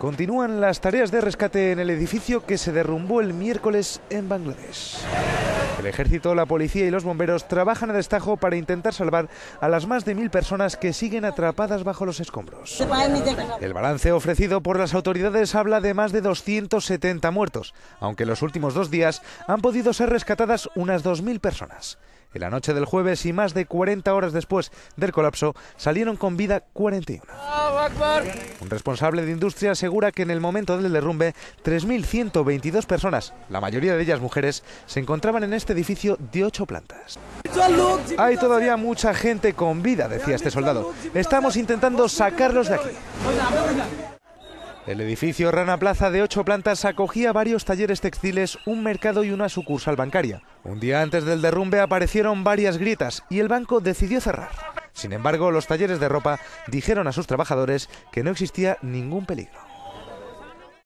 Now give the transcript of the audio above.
Continúan las tareas de rescate en el edificio que se derrumbó el miércoles en Bangladesh. El ejército, la policía y los bomberos trabajan a destajo para intentar salvar a las más de mil personas que siguen atrapadas bajo los escombros. El balance ofrecido por las autoridades habla de más de 270 muertos, aunque en los últimos dos días han podido ser rescatadas unas 2.000 personas. En la noche del jueves y más de 40 horas después del colapso, salieron con vida 41. Un responsable de industria asegura que en el momento del derrumbe, 3.122 personas, la mayoría de ellas mujeres, se encontraban en este edificio de ocho plantas. Hay todavía mucha gente con vida, decía este soldado. Estamos intentando sacarlos de aquí. El edificio Rana Plaza de ocho plantas acogía varios talleres textiles, un mercado y una sucursal bancaria. Un día antes del derrumbe aparecieron varias grietas y el banco decidió cerrar. Sin embargo, los talleres de ropa dijeron a sus trabajadores que no existía ningún peligro.